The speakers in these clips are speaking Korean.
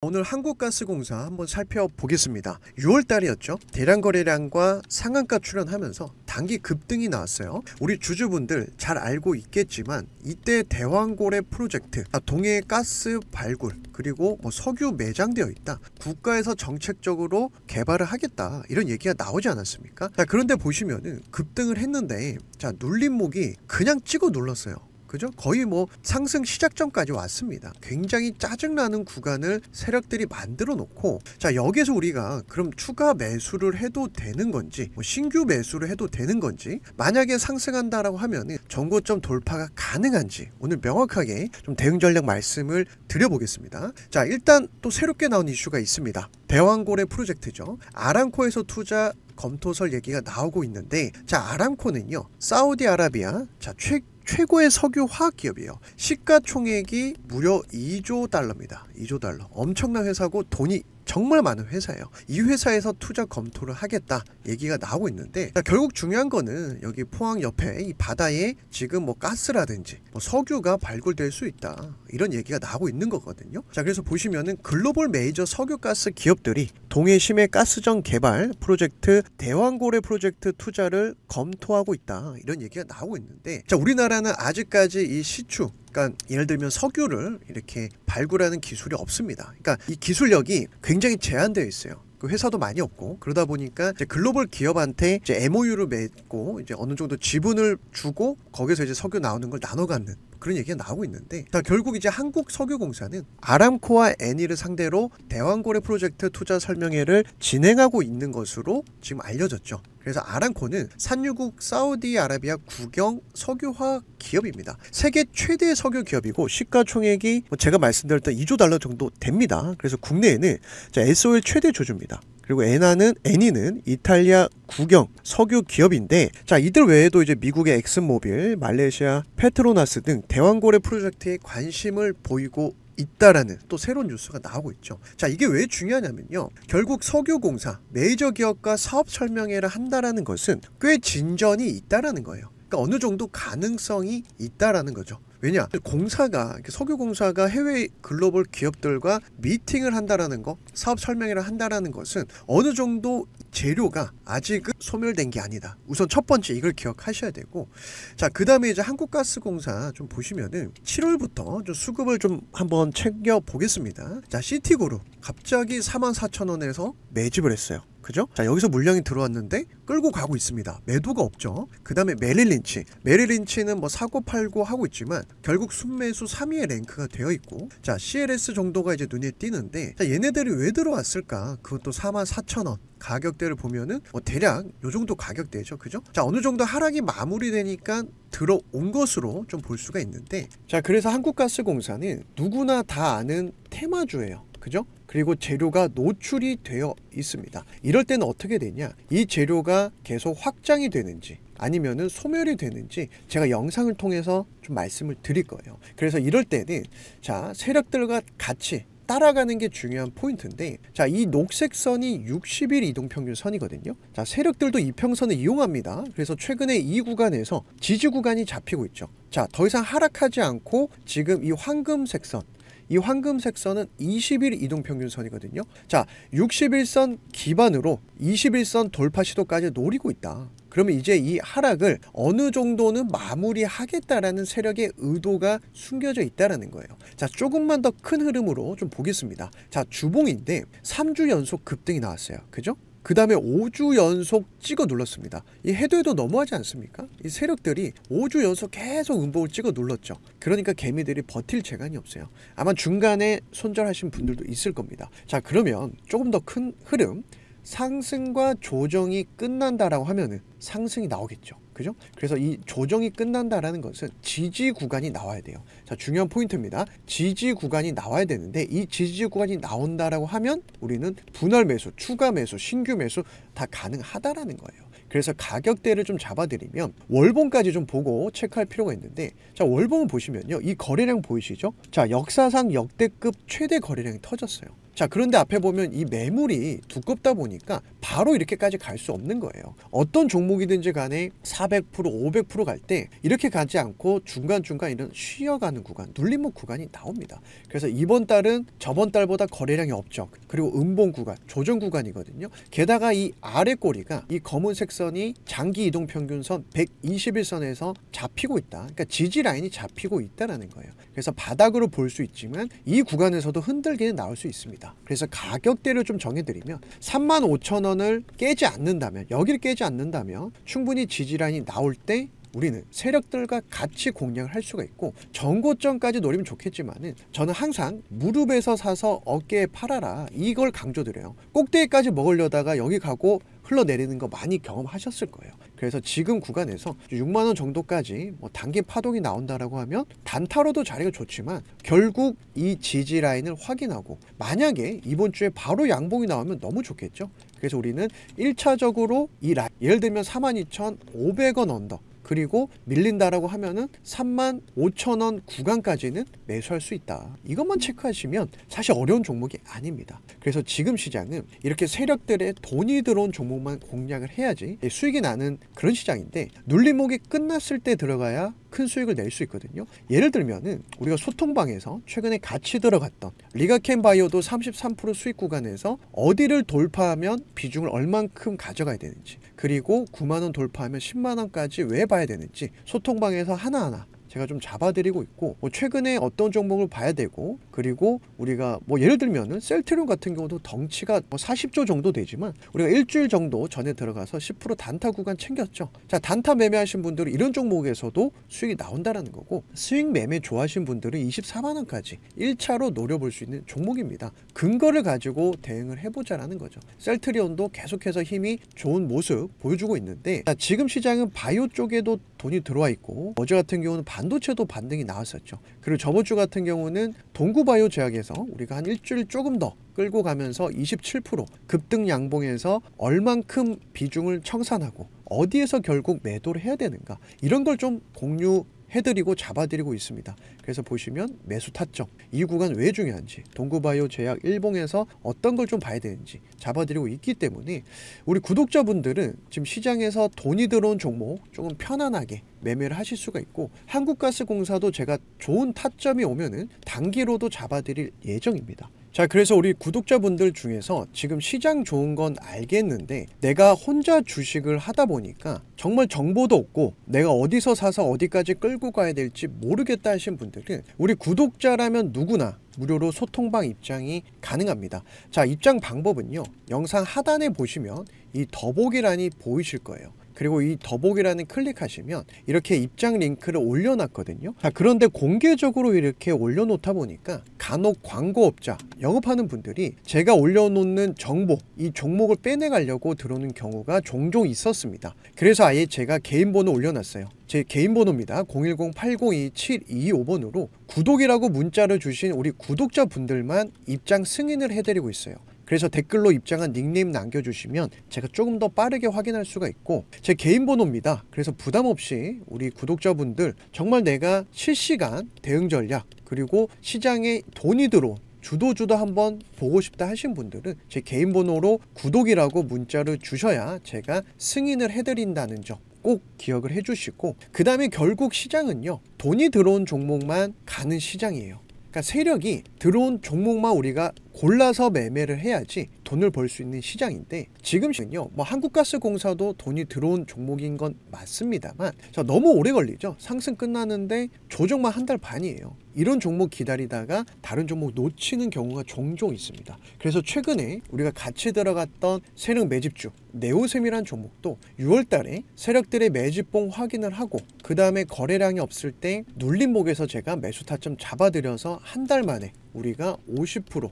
오늘 한국가스공사 한번 살펴보겠습니다. 6월 달이었죠. 대량 거래량과 상한가 출현하면서 단기 급등이 나왔어요. 우리 주주분들 잘 알고 있겠지만 이때 대왕고래 프로젝트, 아, 동해 가스 발굴 그리고 뭐 석유 매장되어 있다. 국가에서 정책적으로 개발을 하겠다. 이런 얘기가 나오지 않았습니까? 자, 그런데 보시면은 급등을 했는데 자, 눌림목이 그냥 찍어 눌렀어요. 그죠? 거의 뭐 상승 시작점까지 왔습니다. 굉장히 짜증나는 구간을 세력들이 만들어 놓고 자 여기서 우리가 그럼 추가 매수를 해도 되는 건지 뭐 신규 매수를 해도 되는 건지 만약에 상승한다라고 하면은 정고점 돌파가 가능한지 오늘 명확하게 좀 대응 전략 말씀을 드려보겠습니다. 자 일단 또 새롭게 나온 이슈가 있습니다. 대왕고래 프로젝트죠. 아랑코에서 투자 검토설 얘기가 나오고 있는데 자 아람코는요 사우디아라비아 자 최, 최고의 석유 화학 기업이에요. 시가총액이 무려 2조 달러입니다. 2조 달러. 엄청난 회사고 돈이 정말 많은 회사예요. 이 회사에서 투자 검토를 하겠다 얘기가 나오고 있는데 결국 중요한 거는 여기 포항 옆에 이 바다에 지금 뭐 가스라든지 뭐 석유가 발굴될 수 있다 이런 얘기가 나오고 있는 거거든요. 자 그래서 보시면은 글로벌 메이저 석유가스 기업들이 동해 심해 가스정 개발 프로젝트 대왕고래 프로젝트 투자를 검토하고 있다 이런 얘기가 나오고 있는데 자 우리나라는 아직까지 이 시추 그러니까 예를 들면 석유를 이렇게 발굴하는 기술이 없습니다. 그러니까 이 기술력이 굉장히 제한되어 있어요. 그 회사도 많이 없고 그러다 보니까 이제 글로벌 기업한테 이제 MOU를 맺고 이제 어느 정도 지분을 주고 거기서 이제 석유 나오는 걸 나눠 갖는 그런 얘기가 나오고 있는데 자, 결국 이제 한국 석유공사는 아람코와 애니를 상대로 대왕고래 프로젝트 투자 설명회를 진행하고 있는 것으로 지금 알려졌죠. 그래서 아람코는 산유국 사우디아라비아 국영 석유화학 기업입니다. 세계 최대 석유 기업이고 시가총액이 뭐 제가 말씀드렸던 2조 달러 정도 됩니다. 그래서 국내에는 SOL 최대 조주입니다. 그리고 에나는 애니는 이탈리아 국영 석유 기업인데 자 이들 외에도 이제 미국의 엑슨모빌, 말레이시아 페트로나스 등 대왕고래 프로젝트에 관심을 보이고 있다라는 또 새로운 뉴스가 나오고 있죠. 자, 이게 왜 중요하냐면요. 결국 석유공사, 메이저 기업과 사업 설명회를 한다라는 것은 꽤 진전이 있다라는 거예요. 그러니까 어느 정도 가능성이 있다라는 거죠. 왜냐? 공사가 석유 공사가 해외 글로벌 기업들과 미팅을 한다라는 거 사업 설명회를 한다라는 것은 어느 정도 재료가 아직은 소멸된 게 아니다. 우선 첫 번째 이걸 기억하셔야 되고 자 그 다음에 이제 한국가스공사 좀 보시면은 7월부터 좀 수급을 좀 한번 챙겨 보겠습니다. 자 시티그룹 갑자기 44,000원에서 매집을 했어요 그죠? 자 여기서 물량이 들어왔는데 끌고 가고 있습니다. 매도가 없죠. 그 다음에 메릴린치. 메릴린치는 뭐 사고 팔고 하고 있지만 결국 순매수 3위의 랭크가 되어 있고 자 CLS 정도가 이제 눈에 띄는데 자 얘네들이 왜 들어왔을까? 그것도 44,000원. 가격대를 보면은 뭐 대략 요 정도 가격대죠. 그죠? 자, 어느 정도 하락이 마무리되니까 들어온 것으로 좀 볼 수가 있는데 자, 그래서 한국가스공사는 누구나 다 아는 테마주예요. 그죠? 그리고 재료가 노출이 되어 있습니다. 이럴 때는 어떻게 되냐? 이 재료가 계속 확장이 되는지 아니면은 소멸이 되는지 제가 영상을 통해서 좀 말씀을 드릴 거예요. 그래서 이럴 때는 자, 세력들과 같이 따라가는 게 중요한 포인트인데 자 이 녹색 선이 60일 이동평균 선이거든요 자 세력들도 이 평선을 이용합니다 그래서 최근에 이 구간에서 지지 구간이 잡히고 있죠 자 더 이상 하락하지 않고 지금 이 황금색 선 이 황금색 선은 20일 이동평균선이거든요. 자, 61선 기반으로 21선 돌파 시도까지 노리고 있다. 그러면 이제 이 하락을 어느 정도는 마무리하겠다라는 세력의 의도가 숨겨져 있다라는 거예요. 자, 조금만 더 큰 흐름으로 좀 보겠습니다. 자, 주봉인데 3주 연속 급등이 나왔어요. 그죠? 그 다음에 5주 연속 찍어 눌렀습니다. 이 해도 해도 너무하지 않습니까? 이 세력들이 5주 연속 계속 음봉을 찍어 눌렀죠. 그러니까 개미들이 버틸 재간이 없어요. 아마 중간에 손절하신 분들도 있을 겁니다. 자, 그러면 조금 더 큰 흐름, 상승과 조정이 끝난다라고 하면은 상승이 나오겠죠. 그죠? 그래서 이 조정이 끝난다라는 것은 지지 구간이 나와야 돼요. 자, 중요한 포인트입니다. 지지 구간이 나와야 되는데 이 지지 구간이 나온다라고 하면 우리는 분할 매수, 추가 매수, 신규 매수 다 가능하다라는 거예요. 그래서 가격대를 좀 잡아드리면 월봉까지 좀 보고 체크할 필요가 있는데 자 월봉을 보시면요 이 거래량 보이시죠? 자 역사상 역대급 최대 거래량이 터졌어요. 자 그런데 앞에 보면 이 매물이 두껍다 보니까 바로 이렇게까지 갈 수 없는 거예요. 어떤 종목이든지 간에 400% 500%갈 때 이렇게 가지 않고 중간중간 이런 쉬어가는 구간 눌림목 구간이 나옵니다. 그래서 이번 달은 저번 달보다 거래량이 없죠 그리고 음봉 구간 조정 구간이거든요. 게다가 이 아래 꼬리가 이 검은색 선이 장기 이동 평균선 121선에서 잡히고 있다. 그러니까 지지 라인이 잡히고 있다라는 거예요. 그래서 바닥으로 볼 수 있지만 이 구간에서도 흔들기는 나올 수 있습니다 있습니다. 그래서 가격대를 좀 정해드리면 35,000원을 깨지 않는다면 여기를 깨지 않는다면 충분히 지지라인이 나올 때 우리는 세력들과 같이 공략을 할 수가 있고 전고점까지 노리면 좋겠지만은 저는 항상 무릎에서 사서 어깨에 팔아라. 이걸 강조드려요. 꼭대기까지 먹으려다가 여기 가고 흘러내리는 거 많이 경험하셨을 거예요. 그래서 지금 구간에서 6만 원 정도까지 뭐 단기 파동이 나온다라고 하면 단타로도 자리가 좋지만 결국 이 지지 라인을 확인하고 만약에 이번 주에 바로 양봉이 나오면 너무 좋겠죠? 그래서 우리는 1차적으로 이 라인 예를 들면 42,500원 under 그리고 밀린다라고 하면은 3만 5천 원 구간까지는 매수할 수 있다. 이것만 체크하시면 사실 어려운 종목이 아닙니다. 그래서 지금 시장은 이렇게 세력들의 돈이 들어온 종목만 공략을 해야지 수익이 나는 그런 시장인데 눌림목이 끝났을 때 들어가야 큰 수익을 낼 수 있거든요. 예를 들면은 우리가 소통방에서 최근에 같이 들어갔던 리가켐 바이오도 33% 수익 구간에서 어디를 돌파하면 비중을 얼만큼 가져가야 되는지 그리고 9만원 돌파하면 10만원까지 왜 봐야 되는지 소통방에서 하나하나 제가 좀 잡아드리고 있고 뭐 최근에 어떤 종목을 봐야 되고 그리고 우리가 뭐 예를 들면은 셀트리온 같은 경우도 덩치가 뭐 40조 정도 되지만 우리가 일주일 정도 전에 들어가서 10% 단타 구간 챙겼죠. 자 단타 매매하신 분들은 이런 종목에서도 수익이 나온다라는 거고 수익 매매 좋아하신 분들은 24만 원까지 1차로 노려볼 수 있는 종목입니다. 근거를 가지고 대응을 해보자라는 거죠. 셀트리온도 계속해서 힘이 좋은 모습 보여주고 있는데 자, 지금 시장은 바이오 쪽에도 돈이 들어와 있고 어제 같은 경우는 반 도체도 반등이 나왔었죠. 그리고 저번 주 같은 경우는 동구바이오 제약에서 우리가 한 일주일 조금 더 끌고 가면서 27% 급등 양봉에서 얼만큼 비중을 청산하고 어디에서 결국 매도를 해야 되는가 이런 걸 좀 공유 해드리고 잡아드리고 있습니다. 그래서 보시면 매수 타점 이 구간 왜 중요한지 동구바이오 제약 일봉에서 어떤 걸 좀 봐야 되는지 잡아드리고 있기 때문에 우리 구독자분들은 지금 시장에서 돈이 들어온 종목 조금 편안하게 매매를 하실 수가 있고 한국가스공사도 제가 좋은 타점이 오면은 단기로도 잡아드릴 예정입니다. 자, 그래서 우리 구독자분들 중에서 지금 시장 좋은 건 알겠는데 내가 혼자 주식을 하다 보니까 정말 정보도 없고 내가 어디서 사서 어디까지 끌고 가야 될지 모르겠다 하신 분들은 우리 구독자라면 누구나 무료로 소통방 입장이 가능합니다. 자, 입장 방법은요. 영상 하단에 보시면 이 더보기란이 보이실 거예요. 그리고 이 더보기란을 클릭하시면 이렇게 입장 링크를 올려놨거든요. 자, 그런데 공개적으로 이렇게 올려놓다 보니까 간혹 광고업자 영업하는 분들이 제가 올려놓는 정보 이 종목을 빼내가려고 들어오는 경우가 종종 있었습니다. 그래서 아예 제가 개인 번호 올려놨어요. 제 개인 번호입니다. 010-802-725번으로 구독이라고 문자를 주신 우리 구독자분들만 입장 승인을 해드리고 있어요. 그래서 댓글로 입장한 닉네임 남겨주시면 제가 조금 더 빠르게 확인할 수가 있고 제 개인 번호입니다. 그래서 부담 없이 우리 구독자분들 정말 내가 실시간 대응 전략 그리고 시장에 돈이 들어 주도주도 한번 보고 싶다 하신 분들은 제 개인 번호로 구독이라고 문자를 주셔야 제가 승인을 해드린다는 점 꼭 기억을 해주시고 그 다음에 결국 시장은요 돈이 들어온 종목만 가는 시장이에요 그러니까 세력이 들어온 종목만 우리가 골라서 매매를 해야지 돈을 벌 수 있는 시장인데 지금은요 뭐 한국가스공사도 돈이 들어온 종목인 건 맞습니다만 너무 오래 걸리죠? 상승 끝나는데 조정만 한 달 반이에요. 이런 종목 기다리다가 다른 종목 놓치는 경우가 종종 있습니다. 그래서 최근에 우리가 같이 들어갔던 세력 매집주 네오셈이란 종목도 6월 달에 세력들의 매집봉 확인을 하고 그 다음에 거래량이 없을 때 눌림목에서 제가 매수 타점 잡아드려서 한 달 만에 우리가 50%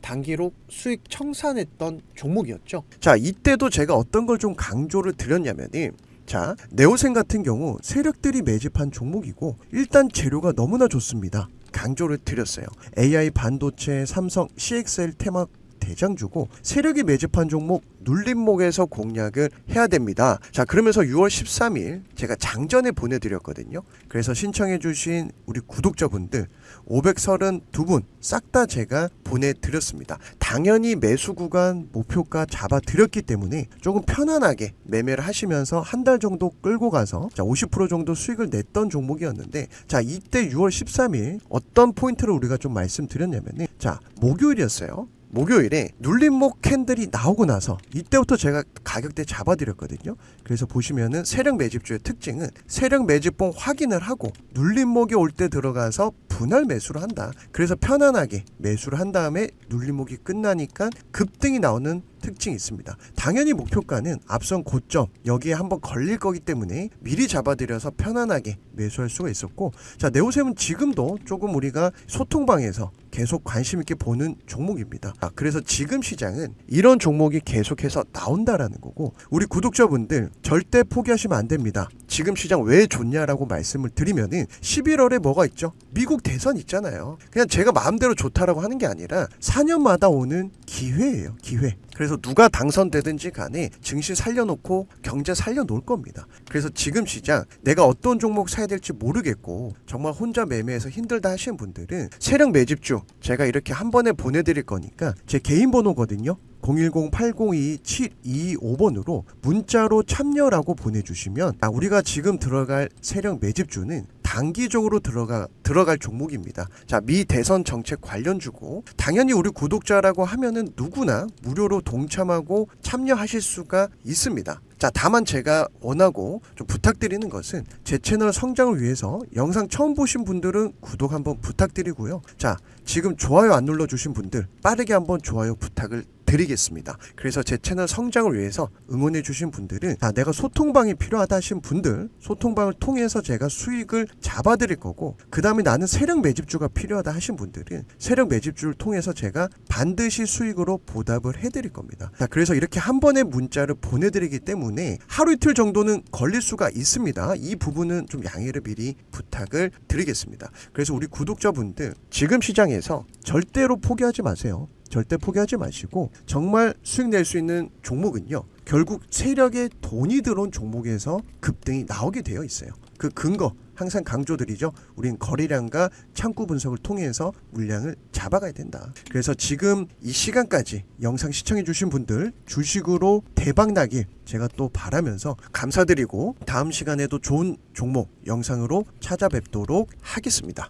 단기로 수익 청산했던 종목이었죠. 자, 이때도 제가 어떤 걸 좀 강조를 드렸냐면은 자, 네오센 같은 경우 세력들이 매집한 종목이고 일단 재료가 너무나 좋습니다. 강조를 드렸어요. AI 반도체, 삼성, CXL 테마 대장주고 세력이 매집한 종목 눌림목에서 공략을 해야 됩니다. 자 그러면서 6월 13일 제가 장전에 보내드렸거든요. 그래서 신청해주신 우리 구독자분들 532분 싹 다 제가 보내드렸습니다. 당연히 매수 구간 목표가 잡아드렸기 때문에 조금 편안하게 매매를 하시면서 한 달 정도 끌고 가서 자, 50% 정도 수익을 냈던 종목이었는데 자 이때 6월 13일 어떤 포인트를 우리가 좀 말씀드렸냐면은 자 목요일이었어요. 목요일에 눌림목 캔들이 나오고 나서 이때부터 제가 가격대 잡아드렸거든요. 그래서 보시면은 세력 매집주의 특징은 세력 매집봉 확인을 하고 눌림목이 올 때 들어가서 분할 매수를 한다. 그래서 편안하게 매수를 한 다음에 눌림목이 끝나니까 급등이 나오는 특징이 있습니다. 당연히 목표가는 앞선 고점 여기에 한번 걸릴 거기 때문에 미리 잡아들여서 편안하게 매수할 수가 있었고 자 네오셈은 지금도 조금 우리가 소통방에서 계속 관심 있게 보는 종목입니다. 아, 그래서 지금 시장은 이런 종목이 계속해서 나온다라는 거고 우리 구독자분들 절대 포기하시면 안 됩니다. 지금 시장 왜 좋냐라고 말씀을 드리면은 11월에 뭐가 있죠? 미국 대선 있잖아요. 그냥 제가 마음대로 좋다라고 하는 게 아니라 4년마다 오는 기회예요. 기회. 그래서 누가 당선되든지 간에 증시 살려놓고 경제 살려놓을 겁니다. 그래서 지금 시장 내가 어떤 종목 사야 될지 모르겠고 정말 혼자 매매해서 힘들다 하시는 분들은 세력 매집주 제가 이렇게 한 번에 보내드릴 거니까 제 개인 번호거든요. 010-802-725번으로 문자로 참여라고 보내주시면 아, 우리가 지금 들어갈 세력 매집주는 단기적으로 들어가 들어갈 종목입니다. 자, 미 대선 정책 관련주고 당연히 우리 구독자라고 하면은 누구나 무료로 동참하고 참여하실 수가 있습니다. 자, 다만 제가 원하고 좀 부탁드리는 것은 제 채널 성장을 위해서 영상 처음 보신 분들은 구독 한번 부탁드리고요. 자, 지금 좋아요 안 눌러주신 분들 빠르게 한번 좋아요 부탁을 드리겠습니다. 그래서 제 채널 성장을 위해서 응원해 주신 분들은 아, 내가 소통방이 필요하다 하신 분들 소통방을 통해서 제가 수익을 잡아 드릴 거고 그 다음에 나는 세력 매집주가 필요하다 하신 분들은 세력 매집주를 통해서 제가 반드시 수익으로 보답을 해 드릴 겁니다. 자, 그래서 이렇게 한 번의 문자를 보내드리기 때문에 하루 이틀 정도는 걸릴 수가 있습니다. 이 부분은 좀 양해를 미리 부탁을 드리겠습니다. 그래서 우리 구독자분들 지금 시장에서 절대로 포기하지 마세요. 절대 포기하지 마시고 정말 수익 낼 수 있는 종목은요. 결국 세력의 돈이 들어온 종목에서 급등이 나오게 되어 있어요. 그 근거 항상 강조드리죠. 우린 거래량과 창구 분석을 통해서 물량을 잡아가야 된다. 그래서 지금 이 시간까지 영상 시청해 주신 분들 주식으로 대박 나길 제가 또 바라면서 감사드리고 다음 시간에도 좋은 종목 영상으로 찾아뵙도록 하겠습니다.